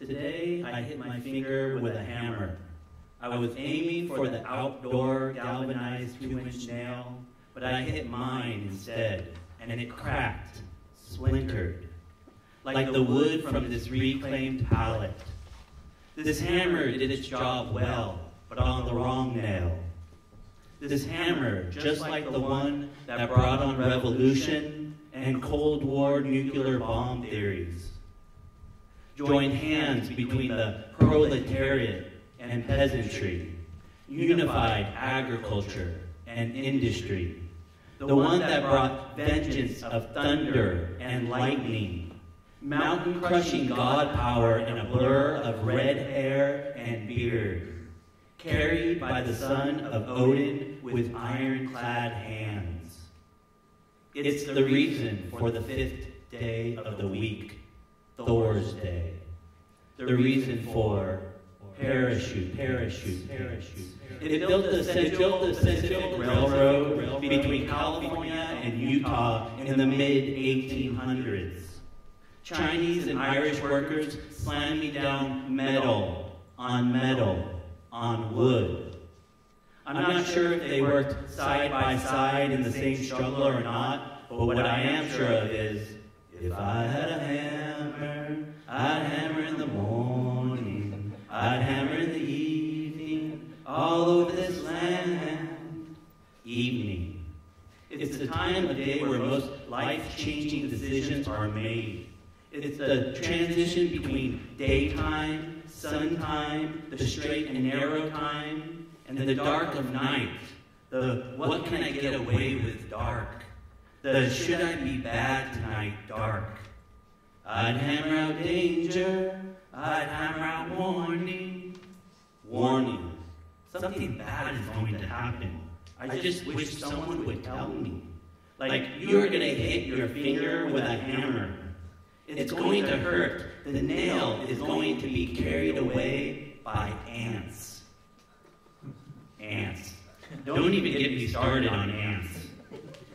Today, I hit my finger with a hammer. I was aiming for the outdoor galvanized two-inch nail, but I hit mine instead, and it cracked, splintered, like the wood from this reclaimed pallet. This hammer did its job well, but on the wrong nail. This hammer, just like the one that brought on revolution and Cold War nuclear bomb theories, joined hands between the proletariat and peasantry, unified agriculture and industry, the one that brought vengeance of thunder and lightning, mountain crushing God power in a blur of red hair and beard, carried by the son of Odin with ironclad hands. It's the reason for the fifth day of the week, Thor's Day. The reason for parachute, parachute, parachute. It built the Central Pacific Railroad between California and Utah in the mid 1800s. Chinese and Irish workers slammed me down metal on metal on wood. I'm not sure if they worked side by side in the same struggle or not, but what I am sure of is if I had a hammer, I'd hammer in the morning, I'd hammer in the evening, all over this land. Evening. It's the time of day where most life changing decisions are made. It's the transition between daytime, sun time, the straight and narrow time, and the dark of night. The what can I get away with dark? The should I be bad tonight dark? I'd hammer out danger, I'd hammer out warning. Warning. Something bad is going to happen. I just wish someone would tell me. Like you're going to hit your finger with a hammer. It's going to hurt. The nail is going to be carried away by ants. Ants. Don't even get me started on ants.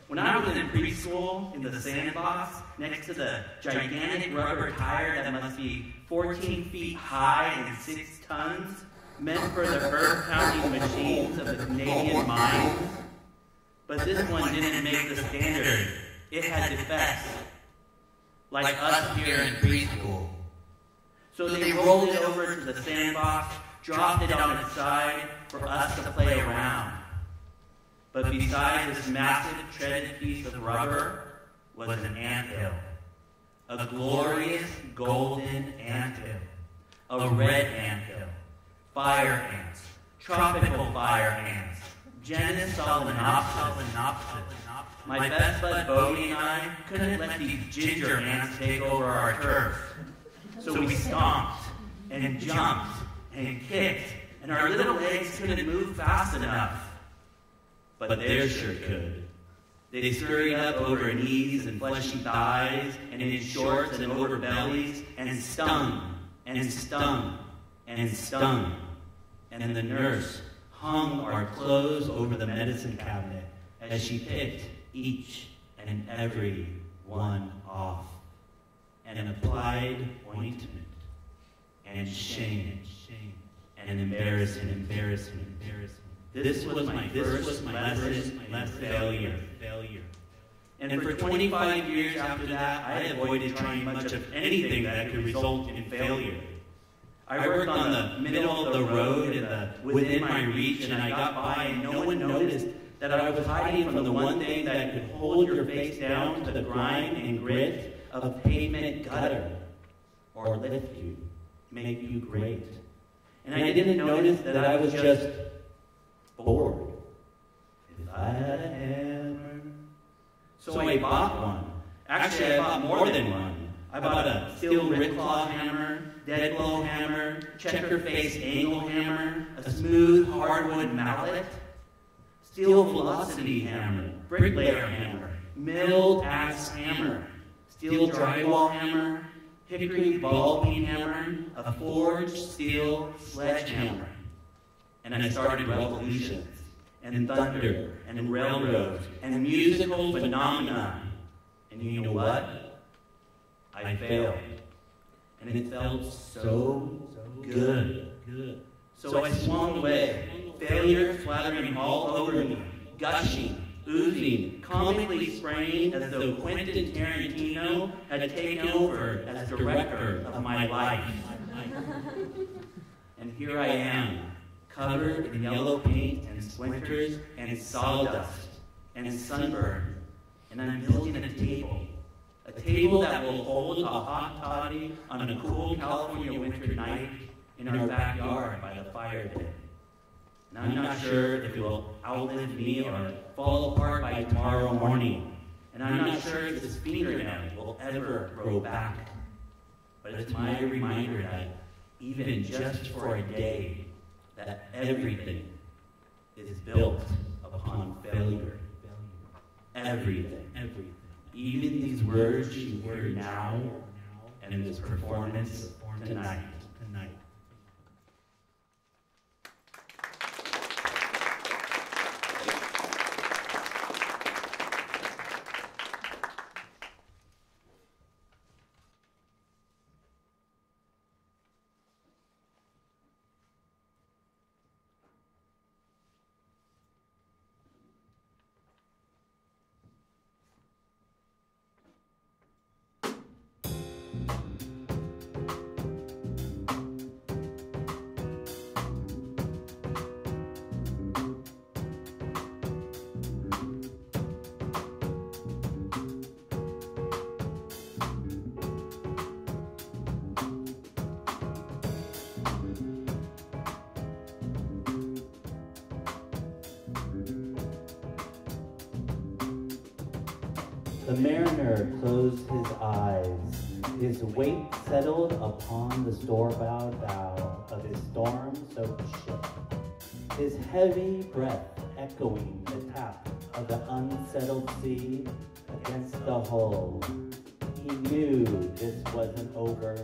When I was in preschool, in the sandbox, next to the gigantic rubber tire that must be 14 feet high and 6 tons, meant for the earth pounding machines of the Canadian mines, but this one didn't make the standard. It had defects, like us here in preschool. So they rolled it over to the sandbox, dropped it on its side for us to play around. But beside this massive treaded piece of rubber was an anthill. A glorious golden anthill. A red anthill. Fire ants. Tropical fire ants. Genus Solenopsis. My best bud Bodie and I couldn't let these ginger ants take over our turf. So we stomped and jumped and kicked, and our little legs couldn't move fast enough. But theirs sure could. They scurried up over knees and fleshy thighs, and in shorts and over bellies, and stung, and stung, and stung. And then the nurse hung our clothes over the medicine cabinet as she picked each and every one off and applied ointment and shame and shame and embarrassment, embarrassment, embarrassment. This was my first lesson, my failure, failure. And for 25 years after that, I avoided trying much of anything that could result in failure. I worked on the middle of the road and the within my reach, and I got by, and no one noticed that I was hiding from the one thing that could hold your face down to the grime and grit of a pavement gutter, or lift you, make you great. And I didn't notice that I was just bored. If I had a hammer. So I bought one. Actually, I bought more than one. I bought a steel claw hammer, dead blow hammer, checker face angle hammer, a smooth hardwood mallet, steel velocity hammer, bricklayer hammer, milled axe hammer, steel drywall hammer, hickory ball peen hammer, a forged steel sledgehammer. And I started revolutions, and thunder, and railroads, and musical phenomena. And you know what? I failed. and it felt so good. So I swung away, failure flattering all over me, gushing, oozing, comically spraying as though Quentin Tarantino had taken over as director of my life. And here I am, covered in yellow paint and splinters and sawdust and sunburn, and I'm building a table. A table that will hold a hot toddy on a cool California winter night in our backyard by the fire pit. And I'm not sure if it will outlive me or fall apart by tomorrow morning. And I'm not sure if this fingernail will ever grow back. But it's my reminder that even just for a day, that everything is built upon failure. Everything. Even these words you hear now and in this performance. Tonight. Against the hull. He knew this wasn't over.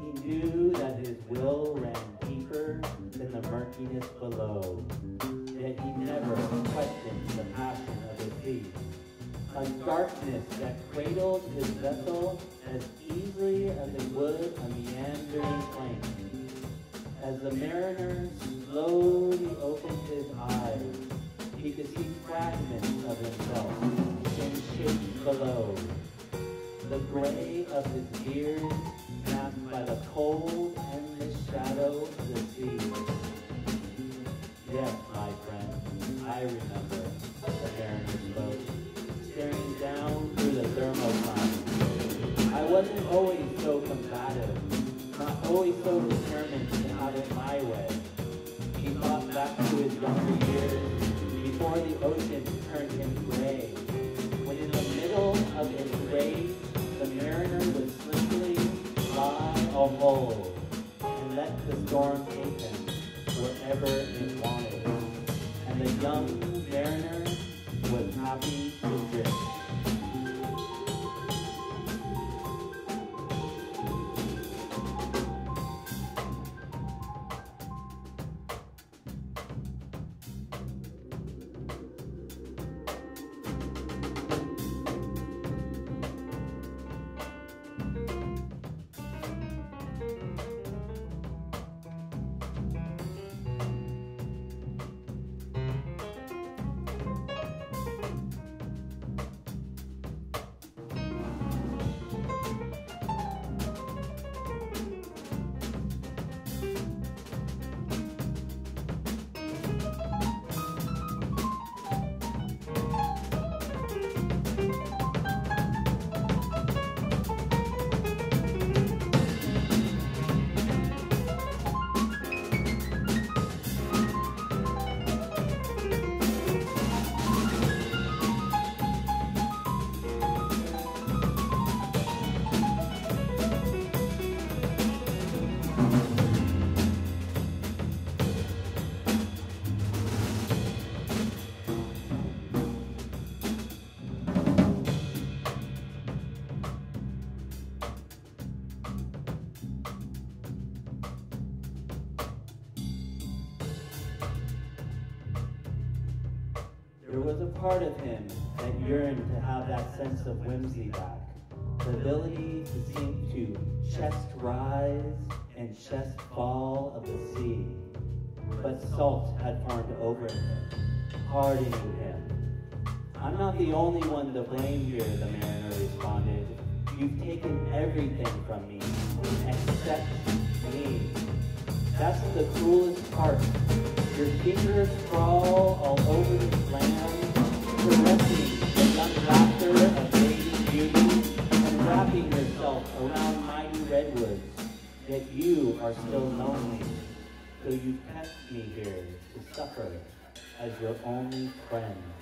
He knew that his will ran deeper than the murkiness below. Yet he never questioned the passion of his sea a darkness that cradled his vessel as easily as it would a meandering flame. As the mariner slowly opened his eyes, he could see fragments of himself in shapes below. The gray of his beard masked by the cold, endless shadow of the sea. Yes, my friend, I remember, the mariner boat, staring down through the thermocline. I wasn't always so combative, not always so determined to have it my way. He thought back to his younger years, before the ocean turned him gray. When in the middle of his rage, the mariner would simply lie ahull and let the storm take him wherever it wanted. And the young mariner was happy to drift. Sense of whimsy back, the ability to sink to chest rise and chest fall of the sea. But salt had formed over him, hardening him. I'm not the only one to blame here, the mariner responded. You've taken everything from me, except me. That's the cruelest part. Your fingers crawl all over this land, caressing the young baby beauty, and wrapping yourself around mighty redwoods. Yet you are still lonely, so you kept me here to suffer as your only friend.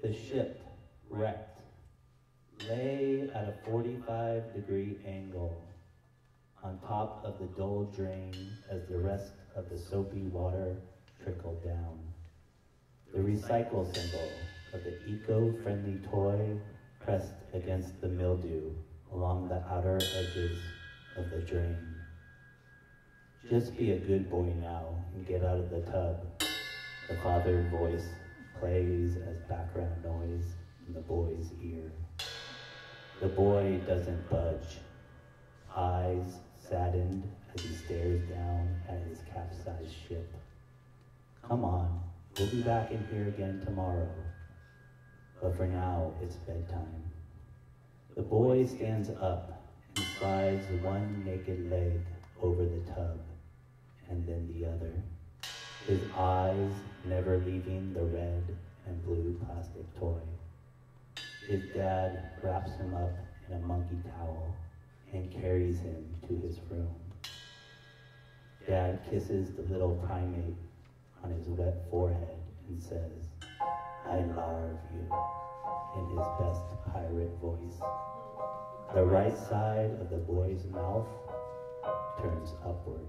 The ship, wrecked, lay at a 45 45 degree angle on top of the dull drain as the rest of the soapy water trickled down. The recycle symbol of the eco-friendly toy pressed against the mildew along the outer edges of the drain. Just be a good boy now and get out of the tub. The father voice plays as background noise in the boy's ear. The boy doesn't budge, eyes saddened as he stares down at his capsized ship. Come on, we'll be back in here again tomorrow. But for now, it's bedtime. The boy stands up and slides one naked leg over the tub and then the other, his eyes never leaving the red and blue plastic toy. His dad wraps him up in a monkey towel and carries him to his room. Dad kisses the little primate on his wet forehead and says, I love you, in his best pirate voice. The right side of the boy's mouth turns upward.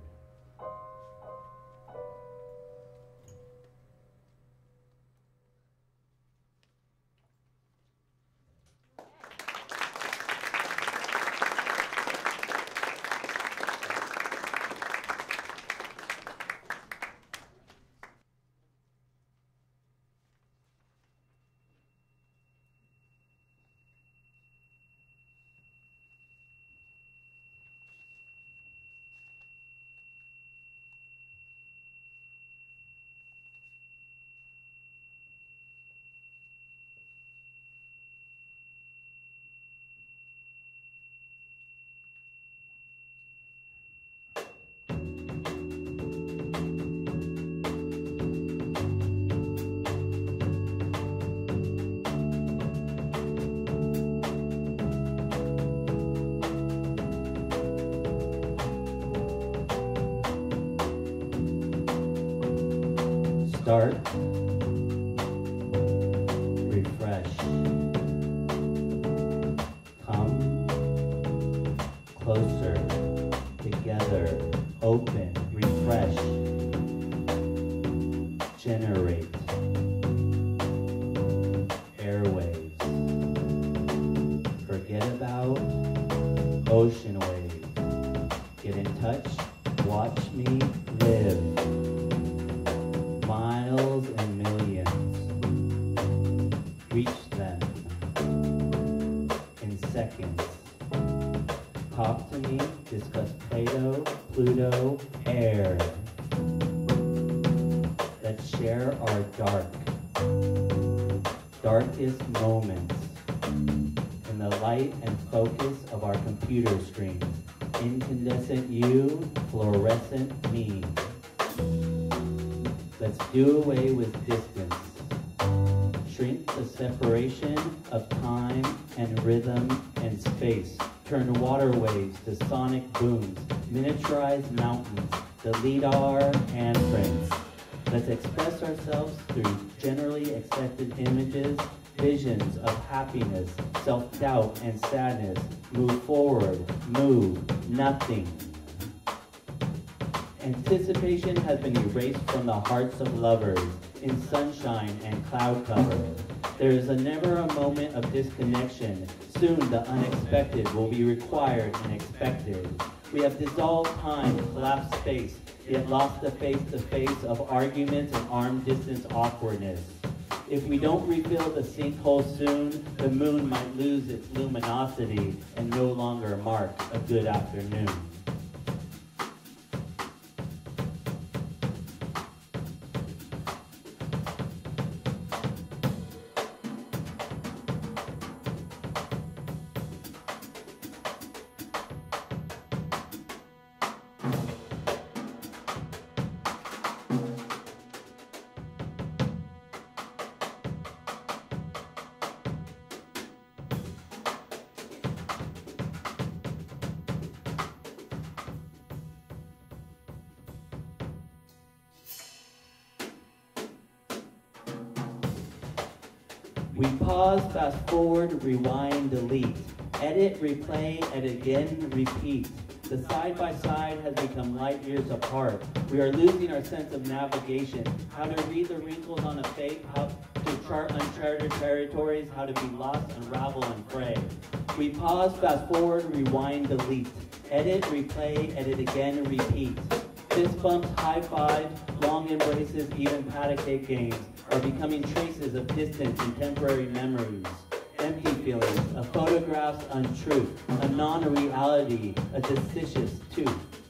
Generally accepted images, visions of happiness, self-doubt, and sadness. Move forward. Move. Nothing. Anticipation has been erased from the hearts of lovers in sunshine and cloud cover. There is a never a moment of disconnection. Soon the unexpected will be required and expected. We have dissolved time, collapsed space, yet lost the face-to-face of arguments and arm-distance awkwardness. If we don't refill the sinkhole soon, the moon might lose its luminosity and no longer mark a good afternoon. And again repeat. The side by side has become light years apart. We are losing our sense of navigation, how to read the wrinkles on a fate, how to chart uncharted territories, how to be lost, unravel, and fray. We pause, fast forward, rewind, delete. Edit, replay, edit again, repeat. Fist bumps, high fives, long embraces, even pat-a-cake games are becoming traces of distant and temporary memories empty feelings, a photograph's untruth, a non-reality, a deciduous tooth.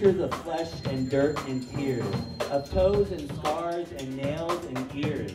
Creatures of flesh and dirt and tears, of toes and scars and nails and ears.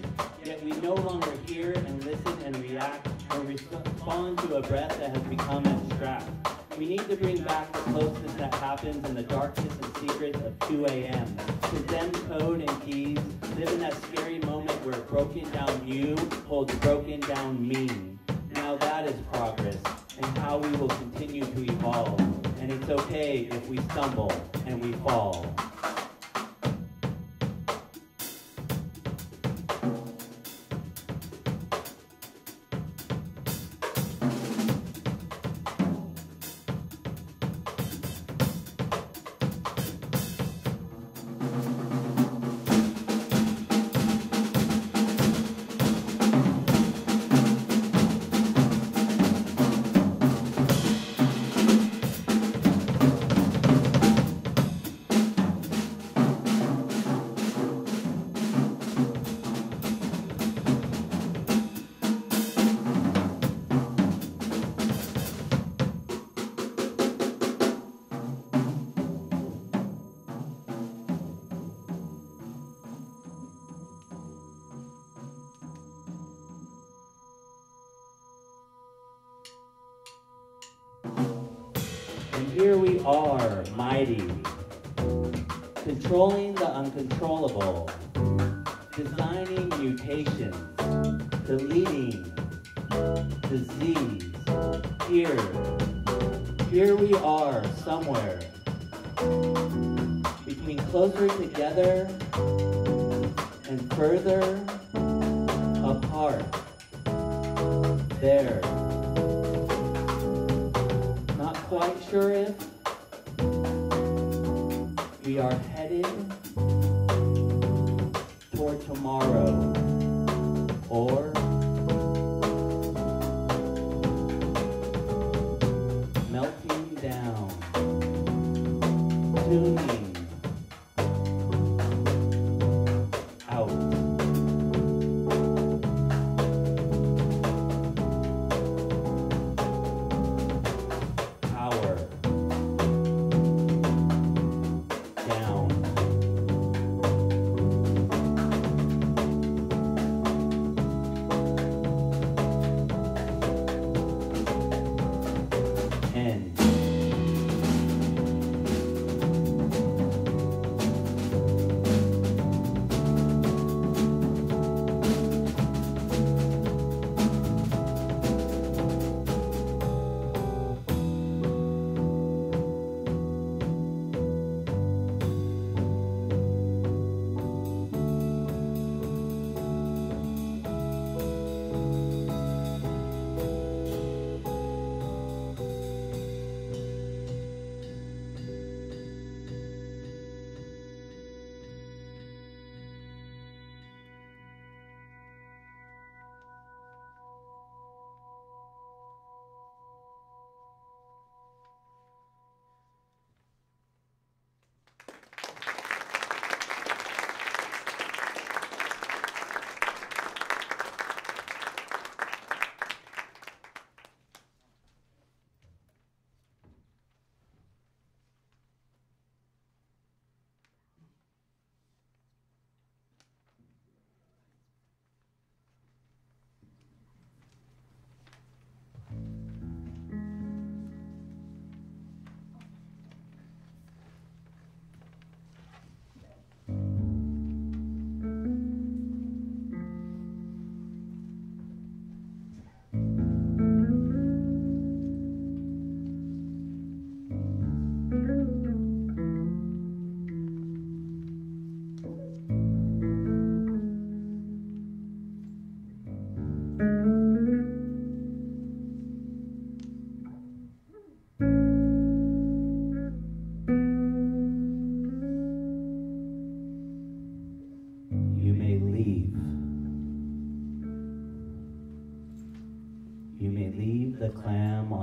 Are, mighty, controlling the uncontrollable,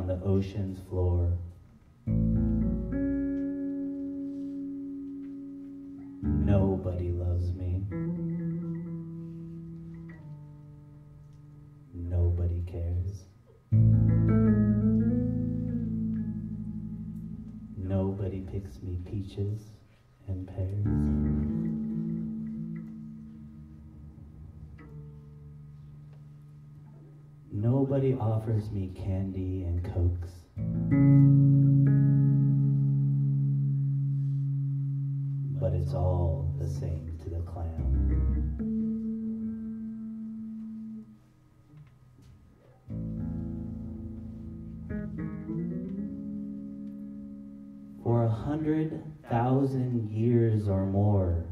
the ocean's floor. Nobody loves me. Nobody cares. Nobody picks me peaches Offers me candy and cokes. But it's all the same to the clown. For a hundred thousand years or more,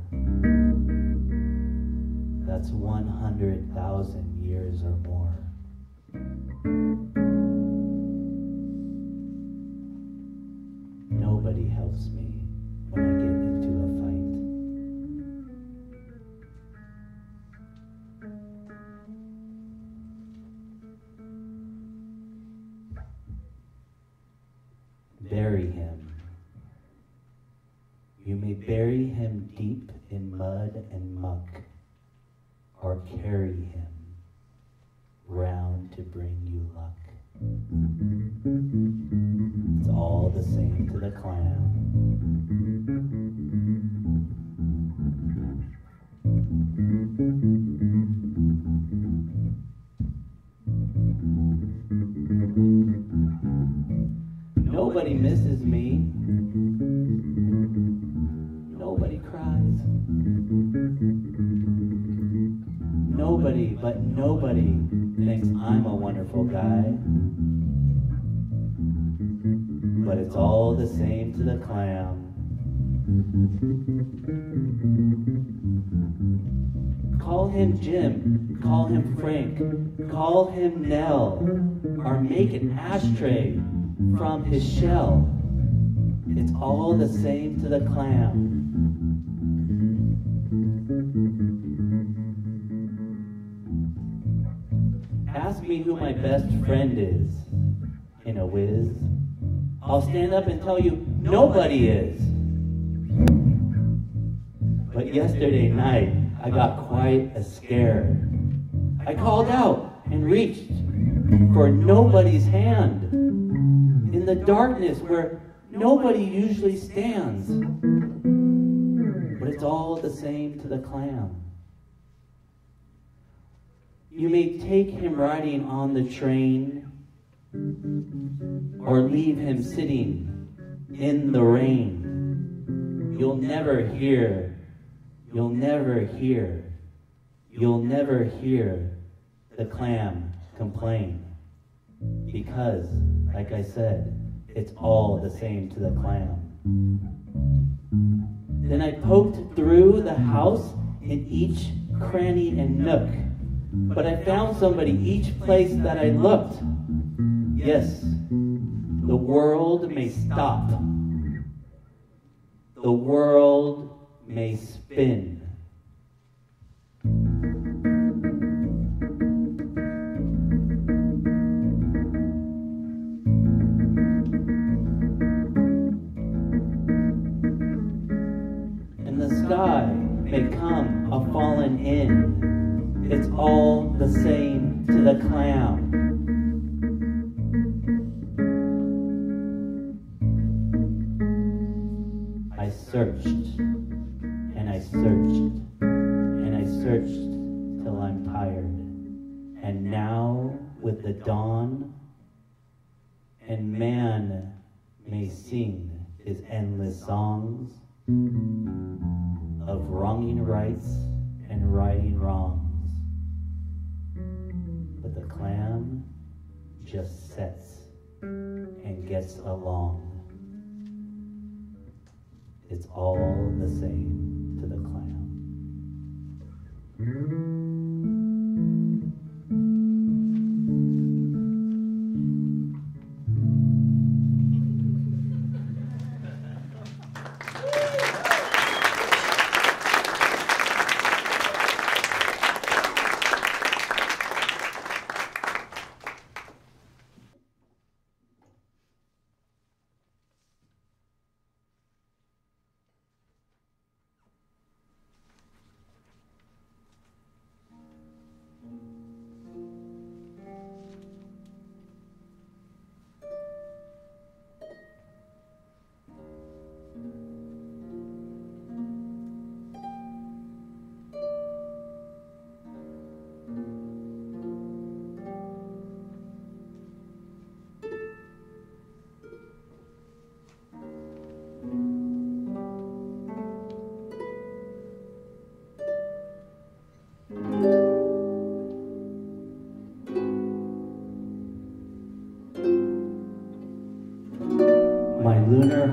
that's one hundred thousand years or more. Guy. But it's all the same to the clown. Call him Jim, call him Frank, call him Nell, or make an ashtray from his shell. It's all the same to the clown. Me who my best friend is in a whiz. I'll stand up and tell you nobody is. But yesterday night, I got quite a scare. I called out and reached for nobody's hand in the darkness where nobody usually stands. But it's all the same to the clown. You may take him riding on the train or leave him sitting in the rain. You'll never hear, you'll never hear, you'll never hear the clam complain. Because, like I said, it's all the same to the clam. Then I poked through the house in each cranny and nook, but I found somebody each place that I looked. Yes, the world may stop. The world may spin. Songs of wronging rights and righting wrongs. But the clam just sets and gets along. It's all the same to the clown.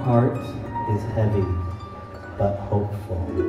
heart is heavy but hopeful.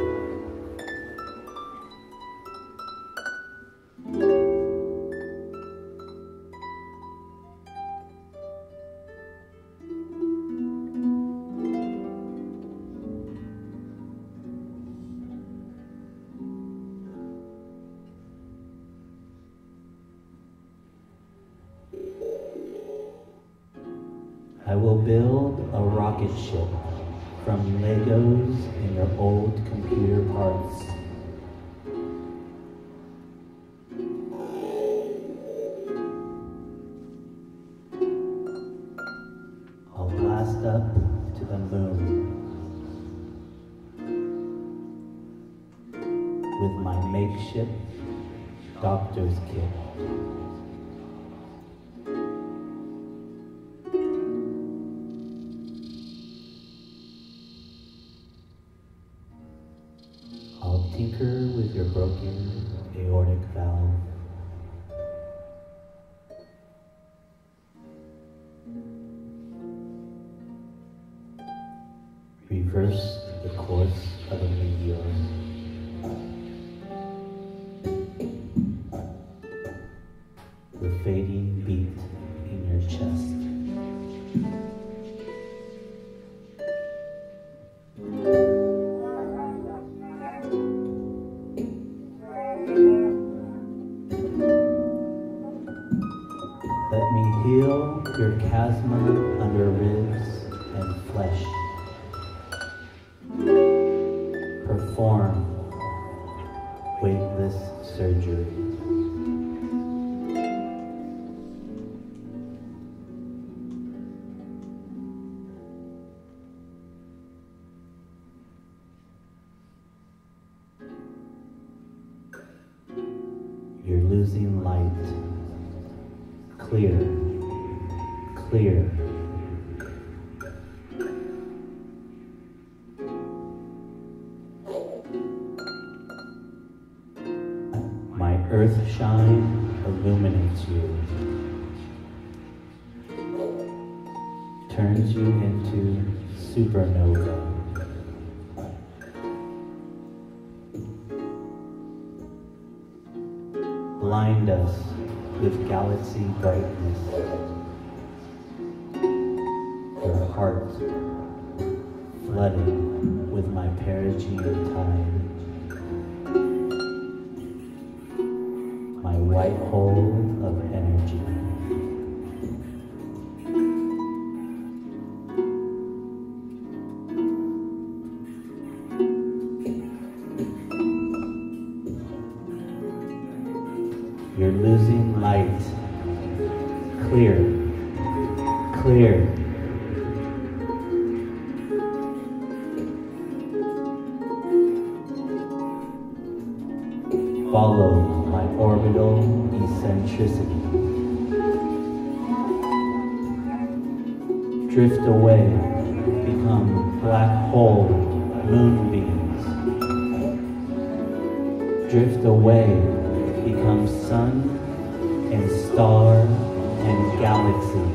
Let me heal your chasm under ribs and flesh. Perform. become black hole moonbeams. Drift away, become sun and star and galaxy.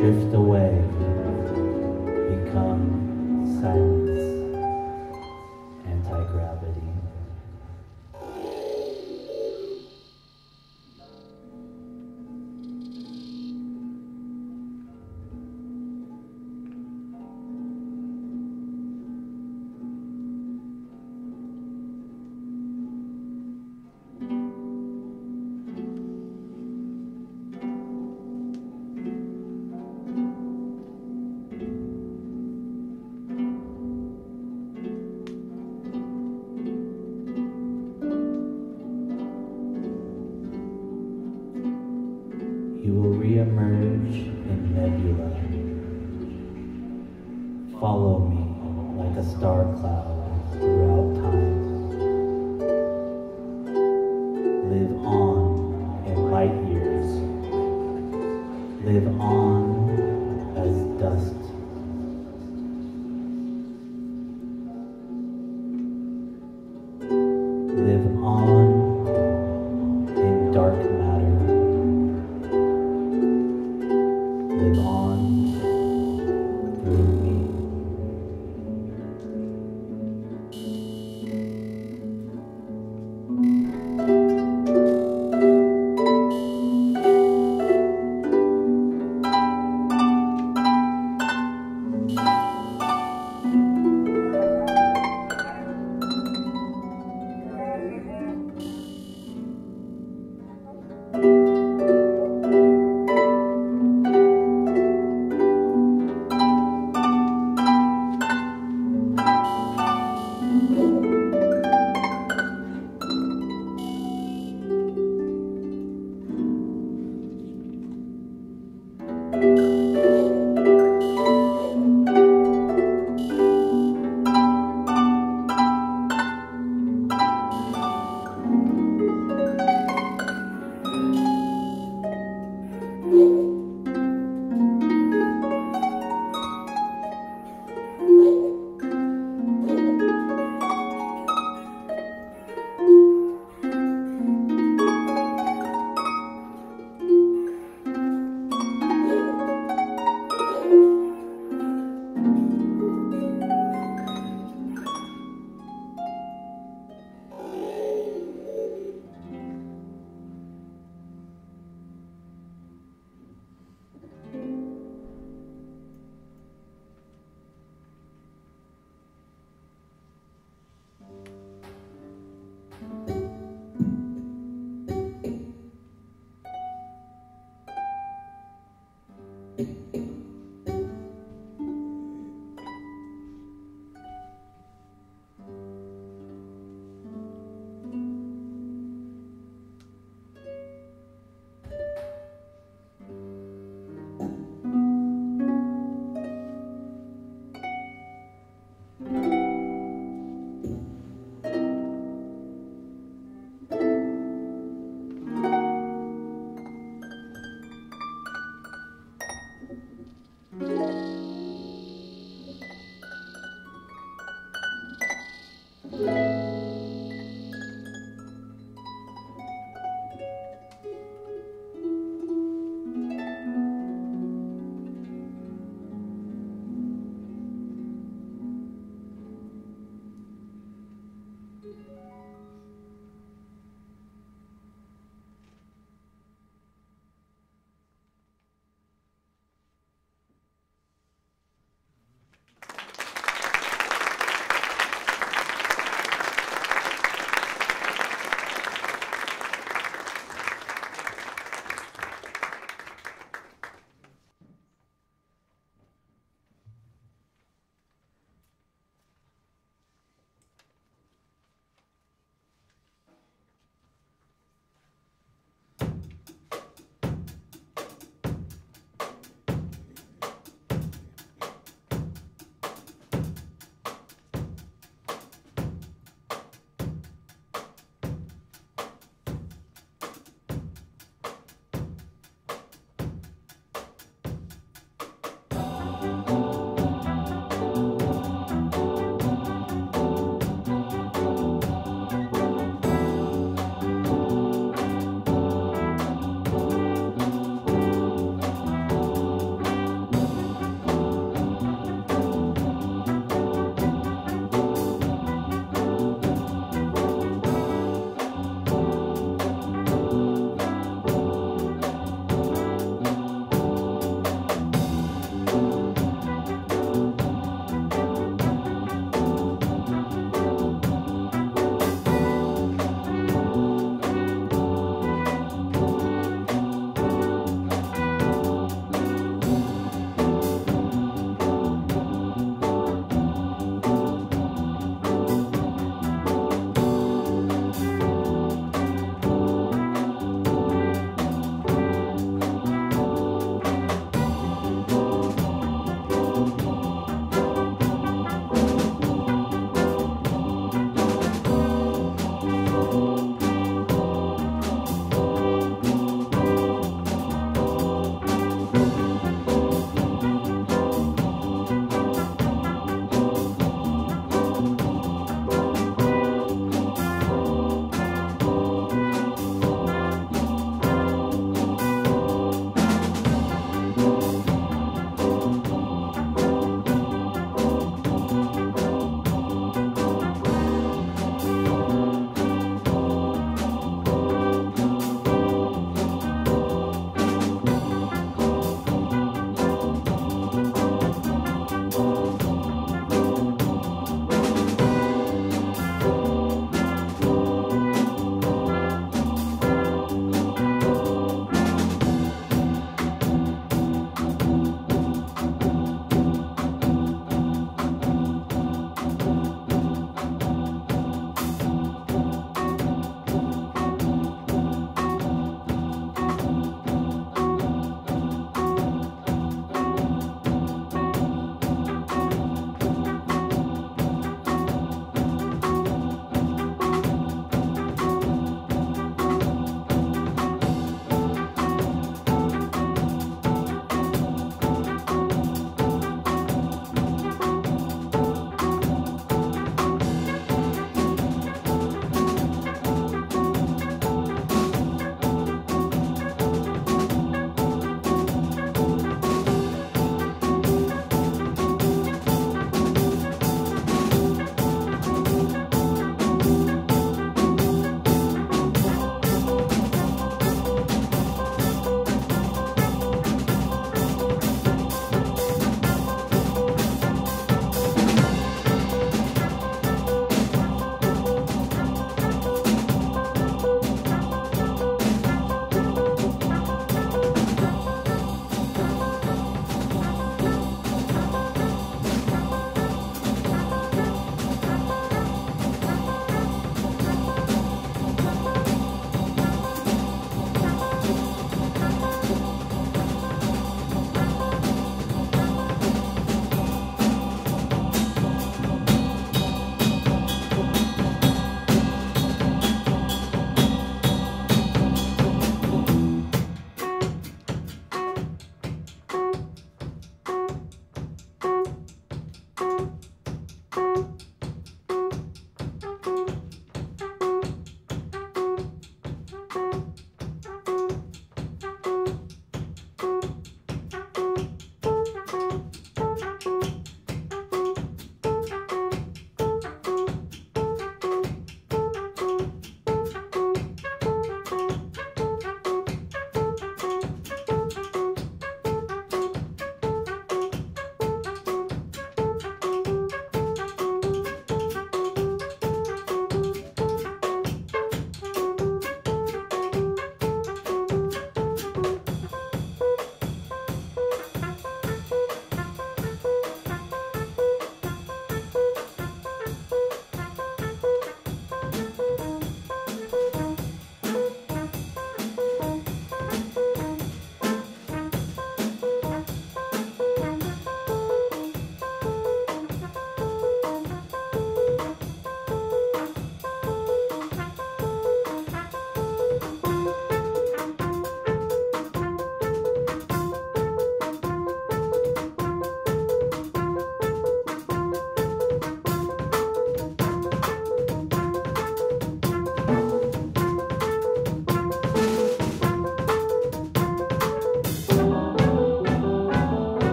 Drift away, become silent.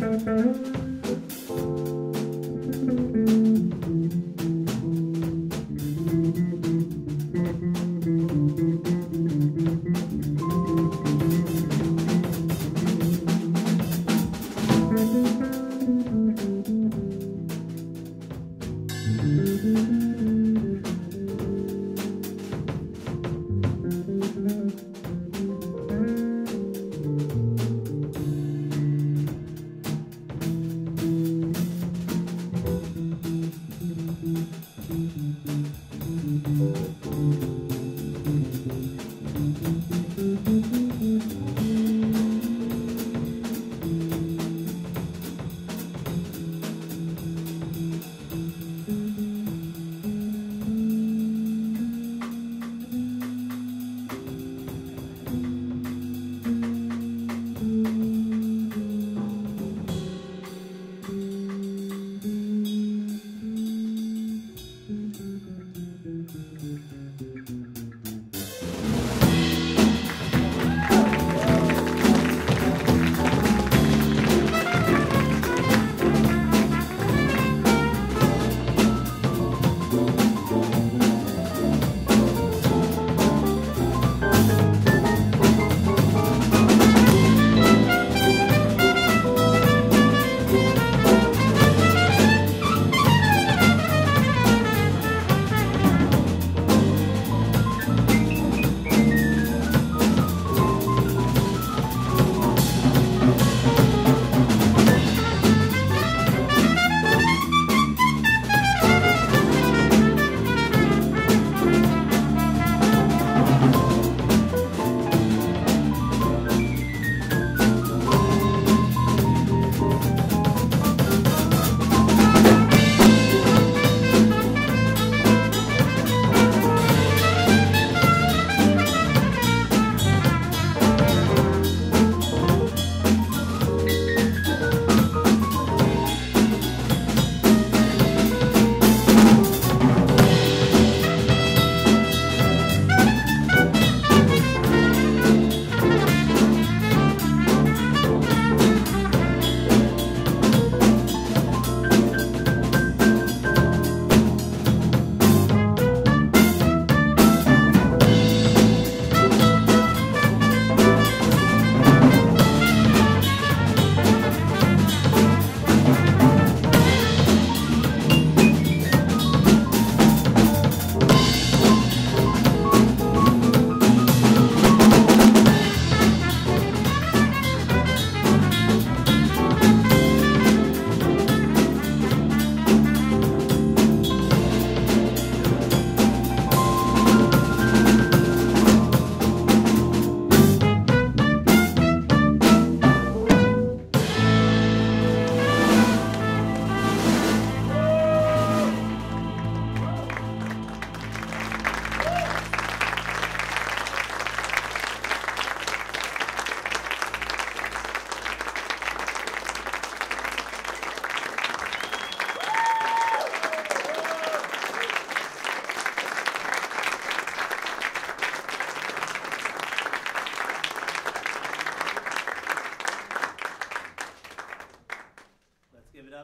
Música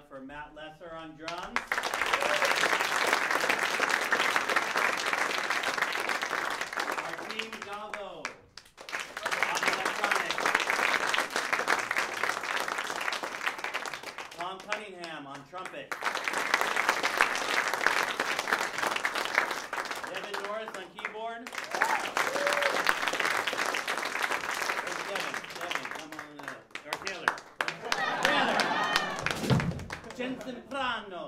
for Matt Lesser on drums. Franno